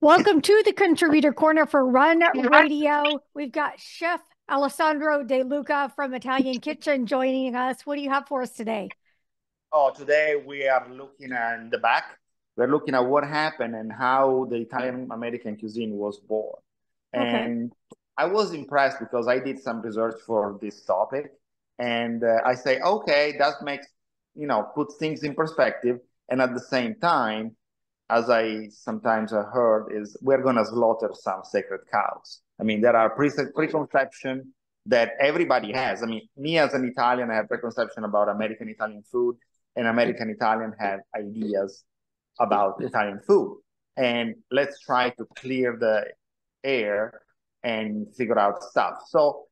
Welcome to the Contributor Corner for Run Radio. We've got Chef Alessandro De Luca from Italian Kitchen joining us. What do you have for us today? Oh, today we are looking at the back. We're looking at what happened and how the Italian American cuisine was born. Okay. And I was impressed because I did some research for this topic. And uh, I say, okay, that makes, you know, put things in perspective. And at the same time, as I sometimes heard, is we're going to slaughter some sacred cows. I mean, there are pre- preconception that everybody has. I mean, me as an Italian, I have preconception about American Italian food, and American Italian have ideas about Italian food. And let's try to clear the air and figure out stuff. So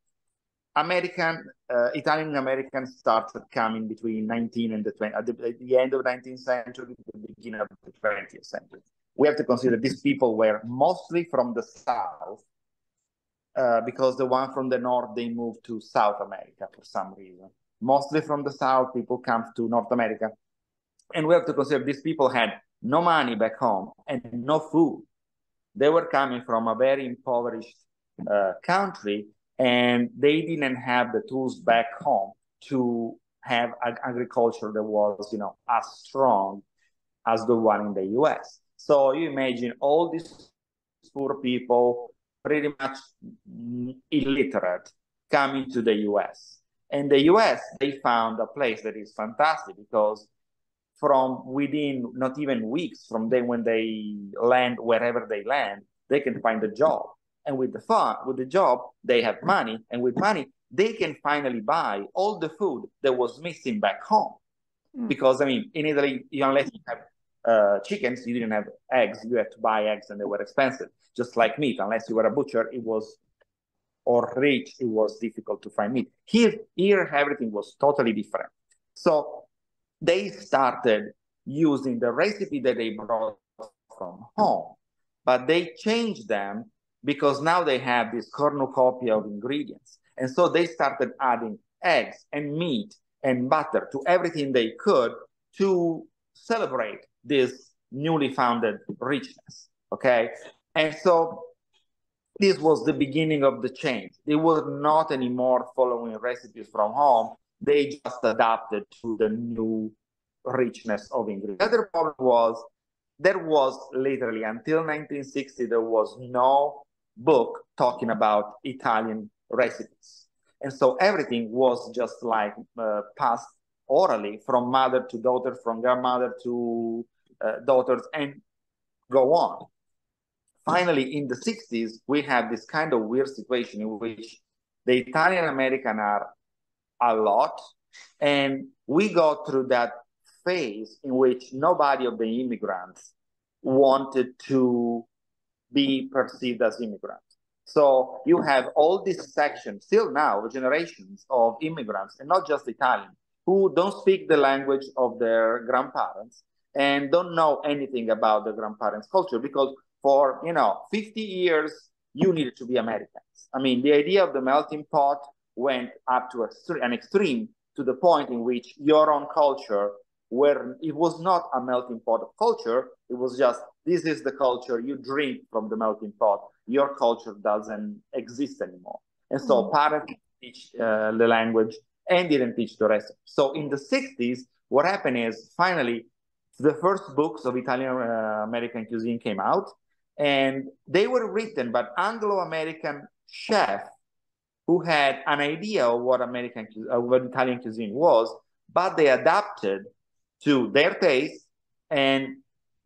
American, uh, Italian Americans started coming between 19 and the 20, at the, at the end of 19th century, the beginning of the 20th century. We have to consider these people were mostly from the South, uh, because the one from the North, they moved to South America for some reason. Mostly from the South, people come to North America. And we have to consider these people had no money back home and no food. They were coming from a very impoverished uh, country and they didn't have the tools back home to have ag- agriculture that was, you know, as strong as the one in the US. So you imagine all these poor people, pretty much illiterate, coming to the US. In the US, they found a place that is fantastic because from within not even weeks from then when they land wherever they land, they can find a job. And with the fun, with the job, they have money, and with money, they can finally buy all the food that was missing back home. Mm. Because I mean, in Italy, you, unless you have uh, chickens, you didn't have eggs. You had to buy eggs, and they were expensive. Just like meat, unless you were a butcher, it was or rich, it was difficult to find meat. Here, here, everything was totally different. So they started using the recipe that they brought from home, but they changed them because now they have this cornucopia of ingredients. And so they started adding eggs and meat and butter to everything they could to celebrate this newly founded richness. Okay. And so this was the beginning of the change. They were not anymore following recipes from home. They just adapted to the new richness of ingredients. The other problem was there was literally until 1960, there was no book talking about Italian recipes. And so everything was just like uh, passed orally from mother to daughter, from grandmother to uh, daughters, and go on. Finally, in the 60s, we have this kind of weird situation in which the Italian American are a lot, and we go through that phase in which nobody of the immigrants wanted to be perceived as immigrants. So you have all this section still now, generations of immigrants, and not just Italian, who don't speak the language of their grandparents and don't know anything about the grandparents' culture because for you know 50 years you needed to be Americans. I mean, the idea of the melting pot went up to a, an extreme to the point in which your own culture, where it was not a melting pot of culture, it was just this is the culture you drink from the melting pot. Your culture doesn't exist anymore. And so Mm. parents teach uh, the language and didn't teach the rest. So in the 60s, what happened is finally the first books of Italian uh, American cuisine came out, and they were written by Anglo-American chef who had an idea of what American uh, what Italian cuisine was, but they adapted to their taste and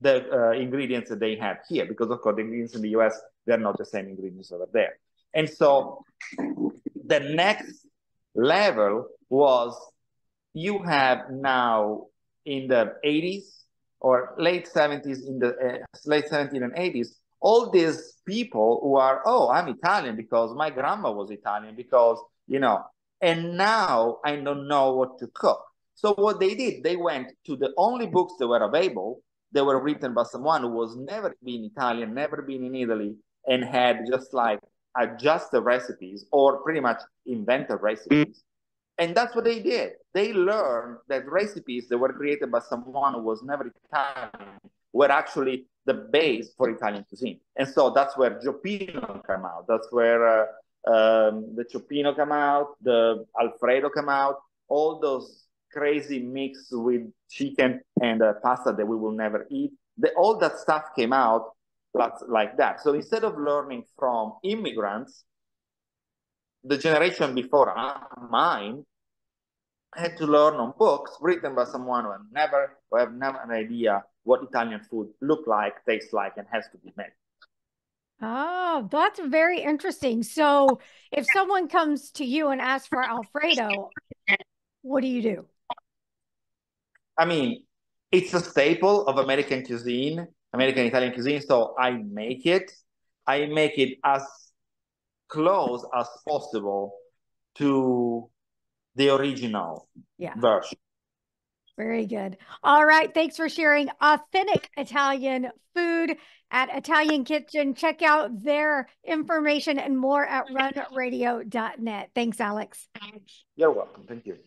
the uh, ingredients that they have here, because of course the ingredients in the US they're not the same ingredients over there. And so the next level was you have now in the 80s or late 70s in the uh, late 70s and 80s all these people who are oh i'm italian because my grandma was italian because you know and now i don't know what to cook so what they did they went to the only books that were available that were written by someone who was never been italian never been in italy and had just like adjust the recipes or pretty much invented recipes and that's what they did. They learned that recipes that were created by someone who was never Italian were actually the base for Italian cuisine. And so that's where Cioppino came out. That's where uh, um, the Cioppino came out, the Alfredo came out, all those crazy mix with chicken and uh, pasta that we will never eat. The, all that stuff came out like that. So instead of learning from immigrants, the generation before uh, mine had to learn on books written by someone who never who have never an idea what Italian food look like, tastes like, and has to be made. Oh, that's very interesting. So if someone comes to you and asks for Alfredo, what do you do? I mean, it's a staple of American cuisine, American Italian cuisine. So I make it. I make it as close as possible to the original yeah. version. Very good. All right. Thanks for sharing authentic Italian food at Italian Kitchen. Check out their information and more at runradio.net. Thanks, Alex. You're welcome. Thank you.